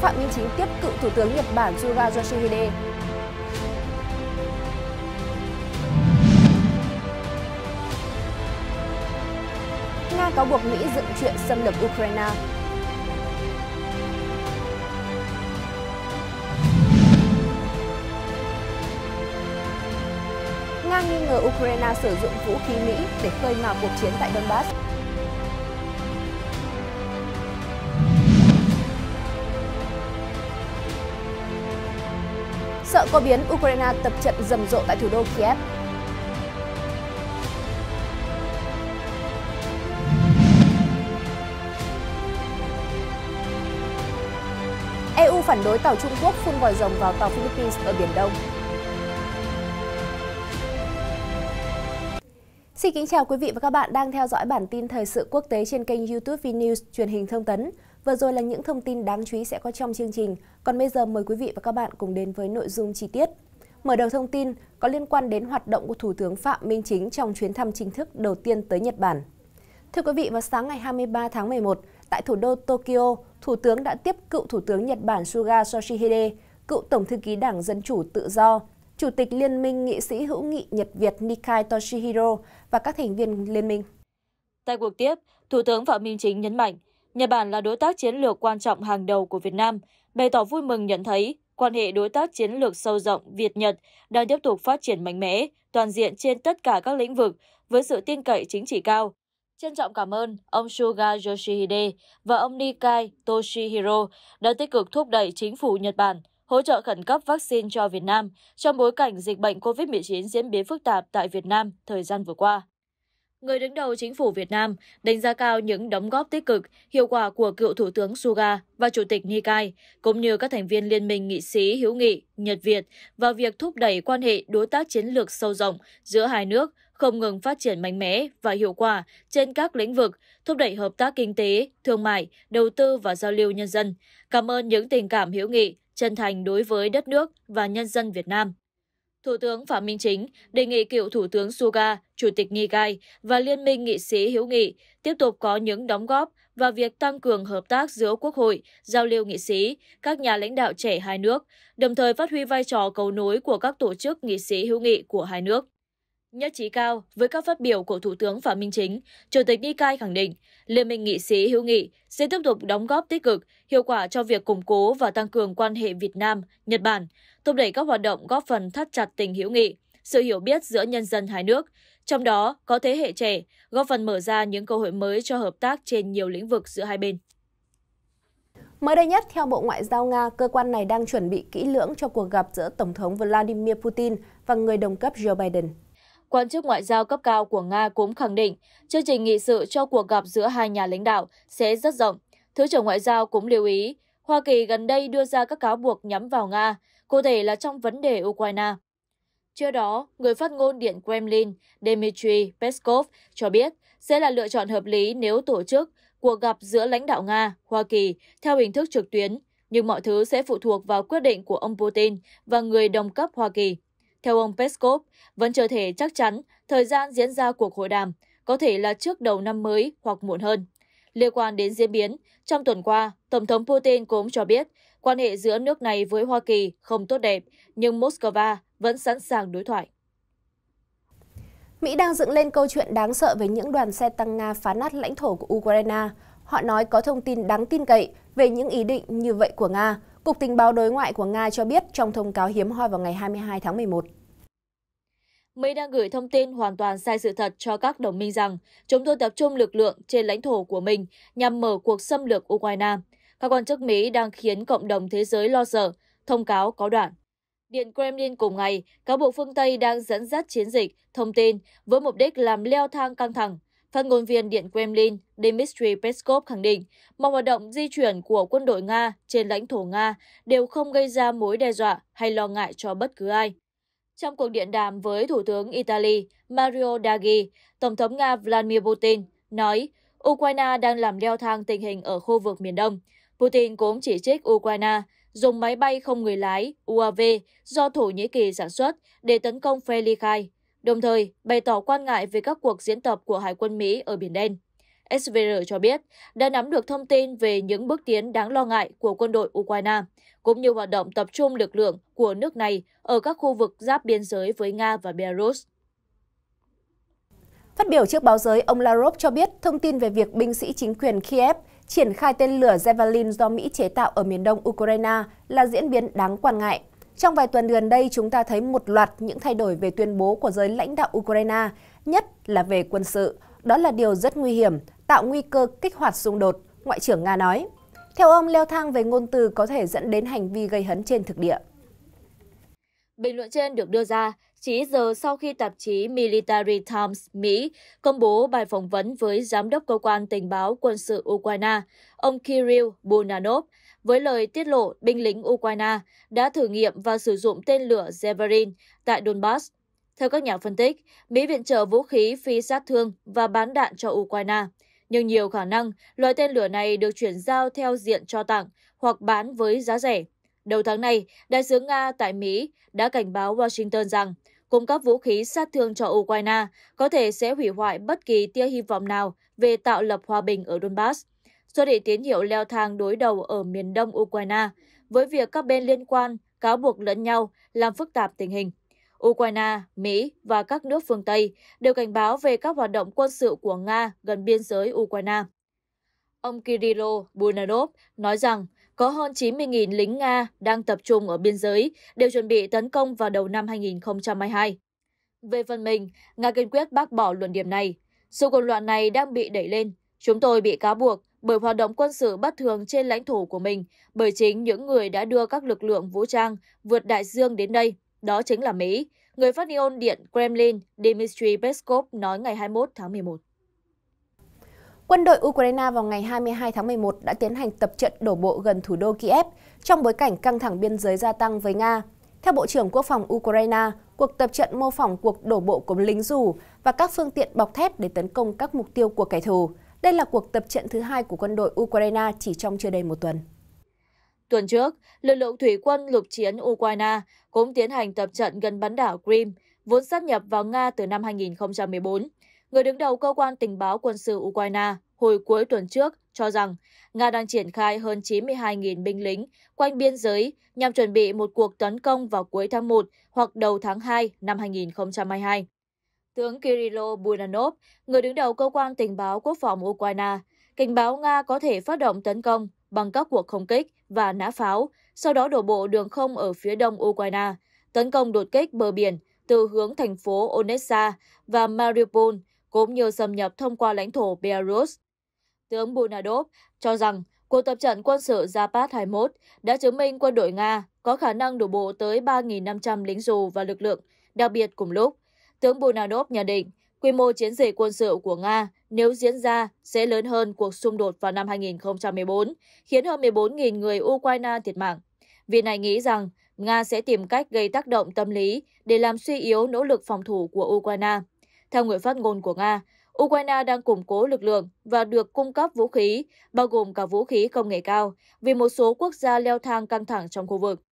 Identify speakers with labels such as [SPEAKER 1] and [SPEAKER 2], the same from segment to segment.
[SPEAKER 1] Phạm Minh Chính tiếp cựu Thủ tướng Nhật Bản Suga Yoshihide. Nga cáo buộc Mỹ dựng chuyện xâm lược Ukraine. Nga nghi ngờ Ukraine sử dụng vũ khí Mỹ để khơi mào cuộc chiến tại Donbass. Sợ có biến, Ukraine tập trận rầm rộ tại thủ đô Kiev. EU phản đối tàu Trung Quốc phun vòi rồng vào tàu Philippines ở Biển Đông. Xin kính chào quý vị và các bạn đang theo dõi bản tin thời sự quốc tế trên kênh YouTube VNews, truyền hình thông tấn. Vừa rồi là những thông tin đáng chú ý sẽ có trong chương trình. Còn bây giờ mời quý vị và các bạn cùng đến với nội dung chi tiết. Mở đầu thông tin có liên quan đến hoạt động của Thủ tướng Phạm Minh Chính trong chuyến thăm chính thức đầu tiên tới Nhật Bản. Thưa quý vị, vào sáng ngày 23 tháng 11, tại thủ đô Tokyo, Thủ tướng đã tiếp cựu Thủ tướng Nhật Bản Suga Yoshihide, cựu Tổng thư ký Đảng Dân Chủ Tự do, Chủ tịch Liên minh nghị sĩ hữu nghị Nhật Việt Nikai Toshihiro và các thành viên liên minh.
[SPEAKER 2] Tại cuộc tiếp, Thủ tướng Phạm Minh Chính nhấn mạnh, Nhật Bản là đối tác chiến lược quan trọng hàng đầu của Việt Nam, bày tỏ vui mừng nhận thấy quan hệ đối tác chiến lược sâu rộng Việt-Nhật đang tiếp tục phát triển mạnh mẽ, toàn diện trên tất cả các lĩnh vực với sự tin cậy chính trị cao. Trân trọng cảm ơn ông Suga Yoshihide và ông Nikai Toshihiro đã tích cực thúc đẩy chính phủ Nhật Bản hỗ trợ khẩn cấp vaccine cho Việt Nam trong bối cảnh dịch bệnh COVID-19 diễn biến phức tạp tại Việt Nam thời gian vừa qua. Người đứng đầu chính phủ Việt Nam đánh giá cao những đóng góp tích cực, hiệu quả của cựu Thủ tướng Suga và Chủ tịch Nikai, cũng như các thành viên Liên minh nghị sĩ hữu nghị Nhật-Việt vào việc thúc đẩy quan hệ đối tác chiến lược sâu rộng giữa hai nước không ngừng phát triển mạnh mẽ và hiệu quả trên các lĩnh vực, thúc đẩy hợp tác kinh tế, thương mại, đầu tư và giao lưu nhân dân. Cảm ơn những tình cảm hữu nghị, chân thành đối với đất nước và nhân dân Việt Nam. Thủ tướng Phạm Minh Chính đề nghị cựu Thủ tướng Suga, Chủ tịch Nikai và Liên minh nghị sĩ hữu nghị tiếp tục có những đóng góp vào việc tăng cường hợp tác giữa Quốc hội, giao lưu nghị sĩ, các nhà lãnh đạo trẻ hai nước, đồng thời phát huy vai trò cầu nối của các tổ chức nghị sĩ hữu nghị của hai nước. Nhất trí cao với các phát biểu của Thủ tướng Phạm Minh Chính, Chủ tịch Nikai khẳng định Liên minh nghị sĩ hữu nghị sẽ tiếp tục đóng góp tích cực, hiệu quả cho việc củng cố và tăng cường quan hệ Việt Nam, Nhật Bản, thúc đẩy các hoạt động góp phần thắt chặt tình hữu nghị, sự hiểu biết giữa nhân dân hai nước, trong đó có thế hệ trẻ, góp phần mở ra những cơ hội mới cho hợp tác trên nhiều lĩnh vực giữa hai bên.
[SPEAKER 1] Mới đây nhất, theo Bộ Ngoại giao Nga, cơ quan này đang chuẩn bị kỹ lưỡng cho cuộc gặp giữa Tổng thống Vladimir Putin và người đồng cấp Joe Biden.
[SPEAKER 2] Quan chức ngoại giao cấp cao của Nga cũng khẳng định chương trình nghị sự cho cuộc gặp giữa hai nhà lãnh đạo sẽ rất rộng. Thứ trưởng Ngoại giao cũng lưu ý, Hoa Kỳ gần đây đưa ra các cáo buộc nhắm vào Nga, cụ thể là trong vấn đề Ukraine. Trước đó, người phát ngôn Điện Kremlin Dmitry Peskov cho biết sẽ là lựa chọn hợp lý nếu tổ chức cuộc gặp giữa lãnh đạo Nga, Hoa Kỳ theo hình thức trực tuyến, nhưng mọi thứ sẽ phụ thuộc vào quyết định của ông Putin và người đồng cấp Hoa Kỳ. Theo ông Peskov, vẫn chưa thể chắc chắn thời gian diễn ra cuộc hội đàm, có thể là trước đầu năm mới hoặc muộn hơn. Liên quan đến diễn biến, trong tuần qua, Tổng thống Putin cũng cho biết quan hệ giữa nước này với Hoa Kỳ không tốt đẹp, nhưng Moscow vẫn sẵn sàng đối thoại.
[SPEAKER 1] Mỹ đang dựng lên câu chuyện đáng sợ về những đoàn xe tăng Nga phá nát lãnh thổ của Ukraine. Họ nói có thông tin đáng tin cậy về những ý định như vậy của Nga. Cục Tình báo Đối ngoại của Nga cho biết trong thông cáo hiếm hoi vào ngày 22 tháng 11.
[SPEAKER 2] Mỹ đang gửi thông tin hoàn toàn sai sự thật cho các đồng minh rằng chúng tôi tập trung lực lượng trên lãnh thổ của mình nhằm mở cuộc xâm lược Ukraine. Các quan chức Mỹ đang khiến cộng đồng thế giới lo sợ, thông cáo có đoạn. Điện Kremlin cùng ngày, cáo buộc phương Tây đang dẫn dắt chiến dịch, thông tin với mục đích làm leo thang căng thẳng. Phát ngôn viên Điện Kremlin Dmitry Peskov khẳng định mọi hoạt động di chuyển của quân đội Nga trên lãnh thổ Nga đều không gây ra mối đe dọa hay lo ngại cho bất cứ ai. Trong cuộc điện đàm với Thủ tướng Italy Mario Draghi, Tổng thống Nga Vladimir Putin nói Ukraine đang làm leo thang tình hình ở khu vực miền Đông. Putin cũng chỉ trích Ukraine dùng máy bay không người lái UAV do Thổ Nhĩ Kỳ sản xuất để tấn công phe ly khai, đồng thời bày tỏ quan ngại về các cuộc diễn tập của Hải quân Mỹ ở Biển Đen. SVR cho biết đã nắm được thông tin về những bước tiến đáng lo ngại của quân đội Ukraine, cũng như hoạt động tập trung lực lượng của nước này ở các khu vực giáp biên giới với Nga và Belarus.
[SPEAKER 1] Phát biểu trước báo giới, ông Lavrov cho biết thông tin về việc binh sĩ chính quyền Kiev triển khai tên lửa Javelin do Mỹ chế tạo ở miền đông Ukraine là diễn biến đáng quan ngại. Trong vài tuần gần đây, chúng ta thấy một loạt những thay đổi về tuyên bố của giới lãnh đạo Ukraine, nhất là về quân sự. Đó là điều rất nguy hiểm, tạo nguy cơ kích hoạt xung đột, Ngoại trưởng Nga nói. Theo ông, leo thang về ngôn từ có thể dẫn đến hành vi gây hấn trên thực địa.
[SPEAKER 2] Bình luận trên được đưa ra chỉ giờ sau khi tạp chí Military Times Mỹ công bố bài phỏng vấn với Giám đốc Cơ quan Tình báo Quân sự Ukraine, ông Kirill Bonanov với lời tiết lộ binh lính Ukraine đã thử nghiệm và sử dụng tên lửa Zeverin tại Donbass. Theo các nhà phân tích, Mỹ viện trợ vũ khí phi sát thương và bán đạn cho Ukraine, nhưng nhiều khả năng loại tên lửa này được chuyển giao theo diện cho tặng hoặc bán với giá rẻ. Đầu tháng này, Đại sứ Nga tại Mỹ đã cảnh báo Washington rằng cung cấp vũ khí sát thương cho Ukraine có thể sẽ hủy hoại bất kỳ tia hy vọng nào về tạo lập hòa bình ở Donbass, xuất hiện tín hiệu leo thang đối đầu ở miền đông Ukraine với việc các bên liên quan cáo buộc lẫn nhau làm phức tạp tình hình. Ukraine, Mỹ và các nước phương Tây đều cảnh báo về các hoạt động quân sự của Nga gần biên giới Ukraine. Ông Kirilo Budanov nói rằng có hơn 90.000 lính Nga đang tập trung ở biên giới, đều chuẩn bị tấn công vào đầu năm 2022. Về phần mình, Nga kiên quyết bác bỏ luận điểm này. Sự cuộc loạn này đang bị đẩy lên. Chúng tôi bị cáo buộc bởi hoạt động quân sự bất thường trên lãnh thổ của mình, bởi chính những người đã đưa các lực lượng vũ trang vượt đại dương đến đây. Đó chính là Mỹ. Người phát ngôn Điện Kremlin Dmitry Peskov nói ngày 21 tháng 11.
[SPEAKER 1] Quân đội Ukraine vào ngày 22 tháng 11 đã tiến hành tập trận đổ bộ gần thủ đô Kiev trong bối cảnh căng thẳng biên giới gia tăng với Nga. Theo Bộ trưởng Quốc phòng Ukraine, cuộc tập trận mô phỏng cuộc đổ bộ của lính dù và các phương tiện bọc thép để tấn công các mục tiêu của kẻ thù. Đây là cuộc tập trận thứ hai của quân đội Ukraine chỉ trong chưa đầy một tuần.
[SPEAKER 2] Tuần trước, lực lượng thủy quân lục chiến Ukraine cũng tiến hành tập trận gần bán đảo Crimea, vốn sát nhập vào Nga từ năm 2014 Người đứng đầu cơ quan tình báo quân sự Ukraine hồi cuối tuần trước cho rằng Nga đang triển khai hơn 92.000 binh lính quanh biên giới nhằm chuẩn bị một cuộc tấn công vào cuối tháng 1 hoặc đầu tháng 2 năm 2022. Tướng Kirilo Budanov, người đứng đầu cơ quan tình báo quốc phòng Ukraine, cảnh báo Nga có thể phát động tấn công bằng các cuộc không kích và nã pháo, sau đó đổ bộ đường không ở phía đông Ukraine, tấn công đột kích bờ biển từ hướng thành phố Odessa và Mariupol cũng như xâm nhập thông qua lãnh thổ Belarus. Tướng Bunadov cho rằng cuộc tập trận quân sự Zapad 21 đã chứng minh quân đội Nga có khả năng đổ bộ tới 3.500 lính dù và lực lượng, đặc biệt cùng lúc. Tướng Bunanov nhận định quy mô chiến dịch quân sự của Nga nếu diễn ra sẽ lớn hơn cuộc xung đột vào năm 2014, khiến hơn 14.000 người Ukraine thiệt mạng. Vị này nghĩ rằng Nga sẽ tìm cách gây tác động tâm lý để làm suy yếu nỗ lực phòng thủ của Ukraine. Theo người phát ngôn của Nga, Ukraine đang củng cố lực lượng và được cung cấp vũ khí, bao gồm cả vũ khí công nghệ cao, vì một số quốc gia leo thang căng thẳng trong khu vực.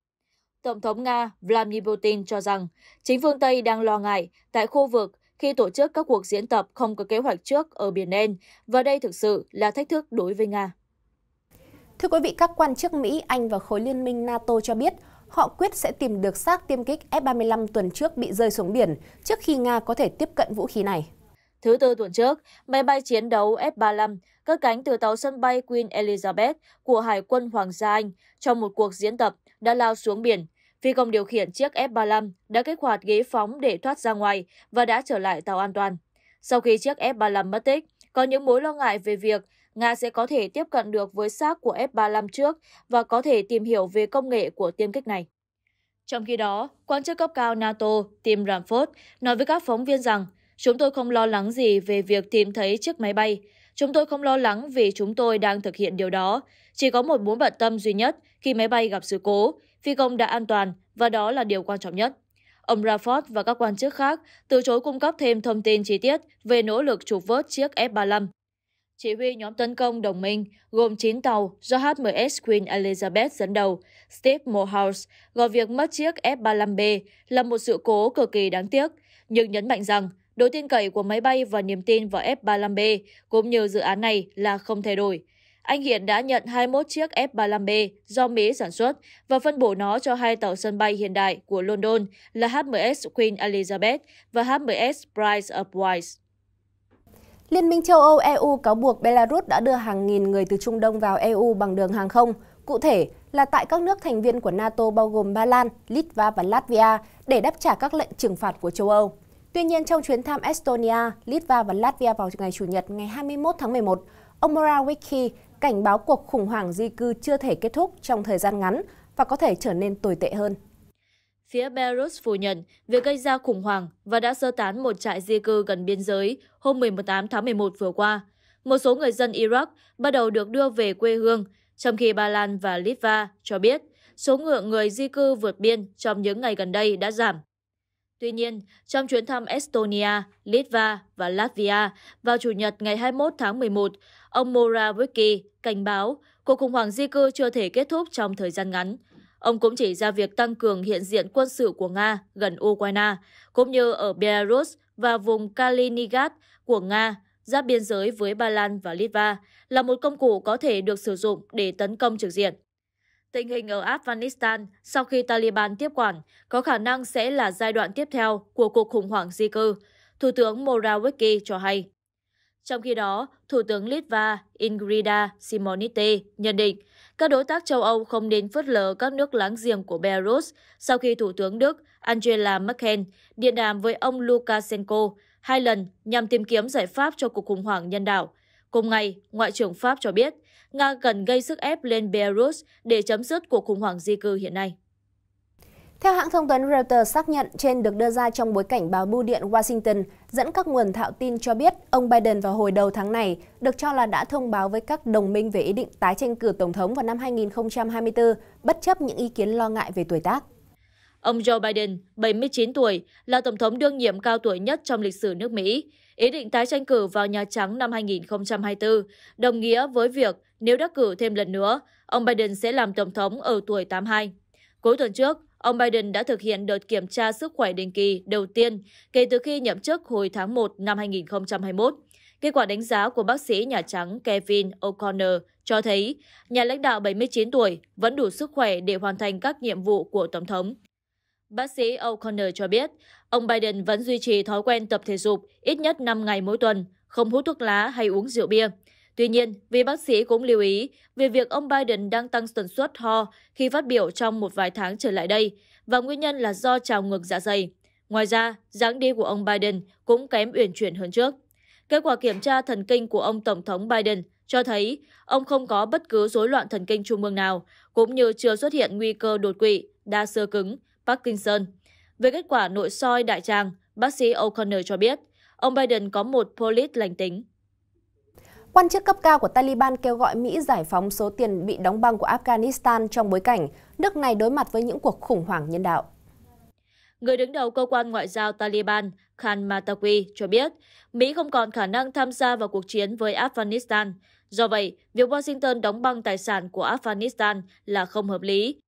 [SPEAKER 2] Tổng thống Nga Vladimir Putin cho rằng chính phương Tây đang lo ngại tại khu vực khi tổ chức các cuộc diễn tập không có kế hoạch trước ở Biển Đen và đây thực sự là thách thức đối với Nga.
[SPEAKER 1] Thưa quý vị, các quan chức Mỹ, Anh và khối liên minh NATO cho biết họ quyết sẽ tìm được xác tiêm kích F-35 tuần trước bị rơi xuống biển trước khi Nga có thể tiếp cận vũ khí này.
[SPEAKER 2] Thứ tư tuần trước, máy bay chiến đấu F-35 cất cánh từ tàu sân bay Queen Elizabeth của Hải quân Hoàng gia Anh trong một cuộc diễn tập đã lao xuống biển. Phi công điều khiển chiếc F-35 đã kích hoạt ghế phóng để thoát ra ngoài và đã trở lại tàu an toàn. Sau khi chiếc F-35 mất tích, có những mối lo ngại về việc Nga sẽ có thể tiếp cận được với xác của F-35 trước và có thể tìm hiểu về công nghệ của tiêm kích này. Trong khi đó, quan chức cấp cao NATO Tim Ramford nói với các phóng viên rằng chúng tôi không lo lắng gì về việc tìm thấy chiếc máy bay. Chúng tôi không lo lắng vì chúng tôi đang thực hiện điều đó. Chỉ có một mối bận tâm duy nhất khi máy bay gặp sự cố, phi công đã an toàn và đó là điều quan trọng nhất. Ông Rafford và các quan chức khác từ chối cung cấp thêm thông tin chi tiết về nỗ lực trục vớt chiếc F-35 chỉ huy nhóm tấn công đồng minh gồm 9 tàu do HMS Queen Elizabeth dẫn đầu, Steve Morehouse, gọi việc mất chiếc F-35B là một sự cố cực kỳ đáng tiếc, nhưng nhấn mạnh rằng Độ tin cậy của máy bay và niềm tin vào F-35B cũng như dự án này là không thay đổi. Anh hiện đã nhận 21 chiếc F-35B do Mỹ sản xuất và phân bổ nó cho hai tàu sân bay hiện đại của London là HMS Queen Elizabeth và HMS Price of Wales.
[SPEAKER 1] Liên minh châu Âu EU cáo buộc Belarus đã đưa hàng nghìn người từ Trung Đông vào EU bằng đường hàng không, cụ thể là tại các nước thành viên của NATO bao gồm Ba Lan, Litva và Latvia để đáp trả các lệnh trừng phạt của châu Âu. Tuy nhiên, trong chuyến thăm Estonia, Litva và Latvia vào ngày Chủ nhật ngày 21 tháng 11, ông Morawiecki cảnh báo cuộc khủng hoảng di cư chưa thể kết thúc trong thời gian ngắn và có thể trở nên tồi tệ hơn.
[SPEAKER 2] Phía Belarus phủ nhận việc gây ra khủng hoảng và đã sơ tán một trại di cư gần biên giới hôm 18 tháng 11 vừa qua. Một số người dân Iraq bắt đầu được đưa về quê hương, trong khi Ba Lan và Litva cho biết số lượng người di cư vượt biên trong những ngày gần đây đã giảm. Tuy nhiên, trong chuyến thăm Estonia, Litva và Latvia vào Chủ nhật ngày 21 tháng 11, ông Morawiecki cảnh báo cuộc khủng hoảng di cư chưa thể kết thúc trong thời gian ngắn. Ông cũng chỉ ra việc tăng cường hiện diện quân sự của Nga gần Ukraine, cũng như ở Belarus và vùng Kaliningrad của Nga, giáp biên giới với Ba Lan và Litva, là một công cụ có thể được sử dụng để tấn công trực diện. Tình hình ở Afghanistan sau khi Taliban tiếp quản có khả năng sẽ là giai đoạn tiếp theo của cuộc khủng hoảng di cư, Thủ tướng Morawiecki cho hay. Trong khi đó, Thủ tướng Litva Ingrida Simonite nhận định các đối tác châu Âu không nên phớt lờ các nước láng giềng của Belarus sau khi Thủ tướng Đức Angela Merkel điện đàm với ông Lukashenko hai lần nhằm tìm kiếm giải pháp cho cuộc khủng hoảng nhân đạo. Cùng ngày, Ngoại trưởng Pháp cho biết Nga cần gây sức ép lên Belarus để chấm dứt cuộc khủng hoảng di cư hiện nay.
[SPEAKER 1] Theo hãng thông tấn Reuters xác nhận trên được đưa ra trong bối cảnh báo bưu điện Washington dẫn các nguồn thạo tin cho biết ông Biden vào hồi đầu tháng này được cho là đã thông báo với các đồng minh về ý định tái tranh cử Tổng thống vào năm 2024, bất chấp những ý kiến lo ngại về tuổi tác.
[SPEAKER 2] Ông Joe Biden, 79 tuổi, là Tổng thống đương nhiệm cao tuổi nhất trong lịch sử nước Mỹ. Ý định tái tranh cử vào Nhà Trắng năm 2024 đồng nghĩa với việc nếu đắc cử thêm lần nữa, ông Biden sẽ làm Tổng thống ở tuổi 82. Cuối tuần trước, ông Biden đã thực hiện đợt kiểm tra sức khỏe định kỳ đầu tiên kể từ khi nhậm chức hồi tháng 1 năm 2021. Kết quả đánh giá của bác sĩ Nhà Trắng Kevin O'Connor cho thấy nhà lãnh đạo 79 tuổi vẫn đủ sức khỏe để hoàn thành các nhiệm vụ của Tổng thống. Bác sĩ O'Connor cho biết, ông Biden vẫn duy trì thói quen tập thể dục ít nhất 5 ngày mỗi tuần, không hút thuốc lá hay uống rượu bia. Tuy nhiên, vị bác sĩ cũng lưu ý về việc ông Biden đang tăng tần suất ho khi phát biểu trong một vài tháng trở lại đây và nguyên nhân là do trào ngược dạ dày. Ngoài ra, dáng đi của ông Biden cũng kém uyển chuyển hơn trước. Kết quả kiểm tra thần kinh của ông Tổng thống Biden cho thấy ông không có bất cứ rối loạn thần kinh trung ương nào, cũng như chưa xuất hiện nguy cơ đột quỵ, đa sơ cứng, Parkinson. Về kết quả nội soi đại tràng, bác sĩ O'Connor cho biết, ông Biden có một polyp lành tính.
[SPEAKER 1] Quan chức cấp cao của Taliban kêu gọi Mỹ giải phóng số tiền bị đóng băng của Afghanistan trong bối cảnh nước này đối mặt với những cuộc khủng hoảng nhân đạo.
[SPEAKER 2] Người đứng đầu cơ quan ngoại giao Taliban Khan Matawi cho biết Mỹ không còn khả năng tham gia vào cuộc chiến với Afghanistan. Do vậy, việc Washington đóng băng tài sản của Afghanistan là không hợp lý.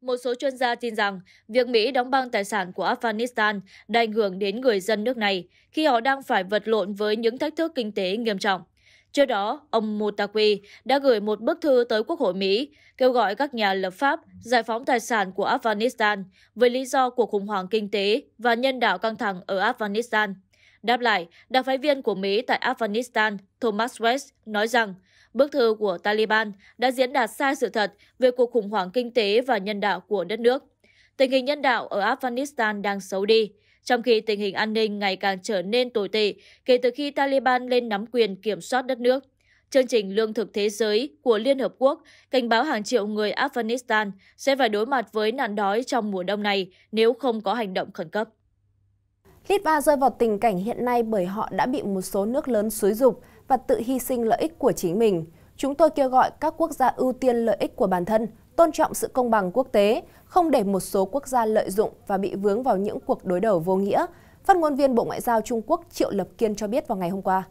[SPEAKER 2] Một số chuyên gia tin rằng việc Mỹ đóng băng tài sản của Afghanistan đã ảnh hưởng đến người dân nước này khi họ đang phải vật lộn với những thách thức kinh tế nghiêm trọng. Trước đó, ông Mutaqui đã gửi một bức thư tới Quốc hội Mỹ kêu gọi các nhà lập pháp giải phóng tài sản của Afghanistan với lý do cuộc khủng hoảng kinh tế và nhân đạo căng thẳng ở Afghanistan. Đáp lại, đặc phái viên của Mỹ tại Afghanistan Thomas West nói rằng bức thư của Taliban đã diễn đạt sai sự thật về cuộc khủng hoảng kinh tế và nhân đạo của đất nước. Tình hình nhân đạo ở Afghanistan đang xấu đi, trong khi tình hình an ninh ngày càng trở nên tồi tệ kể từ khi Taliban lên nắm quyền kiểm soát đất nước. Chương trình Lương thực Thế giới của Liên Hợp Quốc cảnh báo hàng triệu người Afghanistan sẽ phải đối mặt với nạn đói trong mùa đông này nếu không có hành động khẩn cấp.
[SPEAKER 1] Litva rơi vào tình cảnh hiện nay bởi họ đã bị một số nước lớn xúi dục và tự hy sinh lợi ích của chính mình. Chúng tôi kêu gọi các quốc gia ưu tiên lợi ích của bản thân, tôn trọng sự công bằng quốc tế, không để một số quốc gia lợi dụng và bị vướng vào những cuộc đối đầu vô nghĩa, phát ngôn viên Bộ Ngoại giao Trung Quốc Triệu Lập Kiên cho biết vào ngày hôm qua.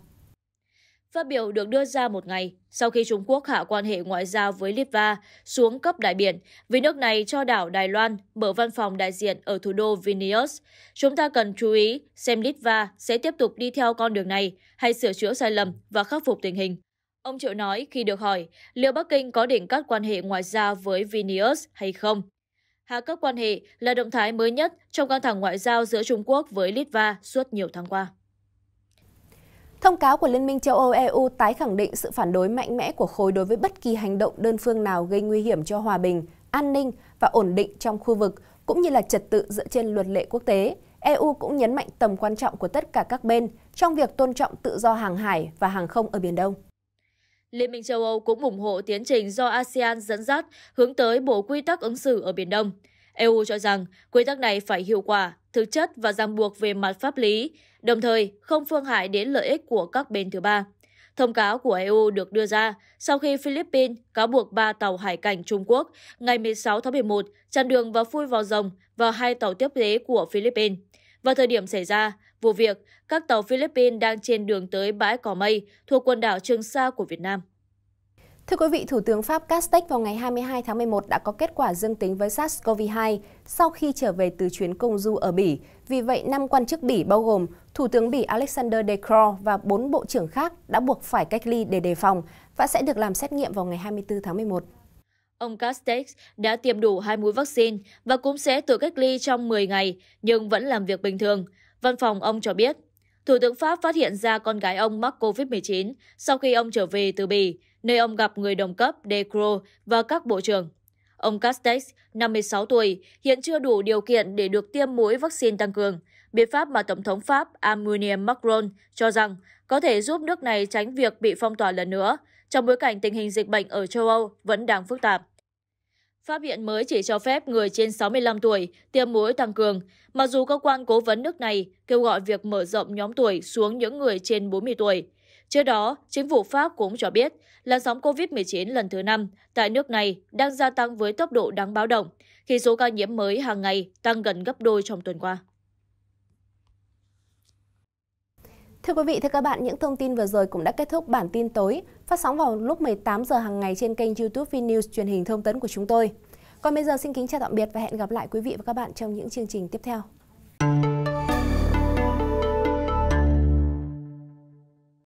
[SPEAKER 2] Phát biểu được đưa ra một ngày sau khi Trung Quốc hạ quan hệ ngoại giao với Litva xuống cấp đại biển vì nước này cho đảo Đài Loan mở văn phòng đại diện ở thủ đô Vilnius. Chúng ta cần chú ý xem Litva sẽ tiếp tục đi theo con đường này hay sửa chữa sai lầm và khắc phục tình hình. Ông Triệu nói khi được hỏi liệu Bắc Kinh có định cắt quan hệ ngoại giao với Vilnius hay không. Hạ cấp quan hệ là động thái mới nhất trong căng thẳng ngoại giao giữa Trung Quốc với Litva suốt nhiều tháng qua.
[SPEAKER 1] Thông cáo của Liên minh châu Âu EU tái khẳng định sự phản đối mạnh mẽ của khối đối với bất kỳ hành động đơn phương nào gây nguy hiểm cho hòa bình, an ninh và ổn định trong khu vực, cũng như là trật tự dựa trên luật lệ quốc tế. EU cũng nhấn mạnh tầm quan trọng của tất cả các bên trong việc tôn trọng tự do hàng hải và hàng không ở Biển Đông.
[SPEAKER 2] Liên minh châu Âu cũng ủng hộ tiến trình do ASEAN dẫn dắt hướng tới bộ quy tắc ứng xử ở Biển Đông. EU cho rằng quy tắc này phải hiệu quả, thực chất và ràng buộc về mặt pháp lý, đồng thời không phương hại đến lợi ích của các bên thứ ba. Thông cáo của EU được đưa ra sau khi Philippines cáo buộc ba tàu hải cảnh Trung Quốc ngày 16 tháng 11 chặn đường và phui vào rồng vào hai tàu tiếp tế của Philippines. Vào thời điểm xảy ra vụ việc, các tàu Philippines đang trên đường tới bãi cỏ mây thuộc quần đảo Trường Sa của Việt Nam.
[SPEAKER 1] Thưa quý vị, Thủ tướng Pháp Castex vào ngày 22 tháng 11 đã có kết quả dương tính với SARS-CoV-2 sau khi trở về từ chuyến công du ở Bỉ. Vì vậy, năm quan chức Bỉ bao gồm Thủ tướng Bỉ Alexander De Croo và bốn bộ trưởng khác đã buộc phải cách ly để đề phòng và sẽ được làm xét nghiệm vào ngày 24 tháng 11.
[SPEAKER 2] Ông Castex đã tiêm đủ hai mũi vaccine và cũng sẽ tự cách ly trong 10 ngày nhưng vẫn làm việc bình thường. Văn phòng ông cho biết, Thủ tướng Pháp phát hiện ra con gái ông mắc COVID-19 sau khi ông trở về từ Bỉ nơi ông gặp người đồng cấp De Croo và các bộ trưởng. Ông Castex, 56 tuổi, hiện chưa đủ điều kiện để được tiêm mũi vaccine tăng cường. Biện pháp mà Tổng thống Pháp Emmanuel Macron cho rằng có thể giúp nước này tránh việc bị phong tỏa lần nữa, trong bối cảnh tình hình dịch bệnh ở châu Âu vẫn đang phức tạp. Pháp hiện mới chỉ cho phép người trên 65 tuổi tiêm mũi tăng cường, mặc dù cơ quan cố vấn nước này kêu gọi việc mở rộng nhóm tuổi xuống những người trên 40 tuổi. Trước đó, chính phủ Pháp cũng cho biết làn sóng COVID-19 lần thứ năm tại nước này đang gia tăng với tốc độ đáng báo động khi số ca nhiễm mới hàng ngày tăng gần gấp đôi trong tuần qua.
[SPEAKER 1] Thưa quý vị, thưa các bạn, những thông tin vừa rồi cũng đã kết thúc bản tin tối phát sóng vào lúc 18 giờ hàng ngày trên kênh YouTube VNews truyền hình thông tấn của chúng tôi. Còn bây giờ xin kính chào tạm biệt và hẹn gặp lại quý vị và các bạn trong những chương trình tiếp theo.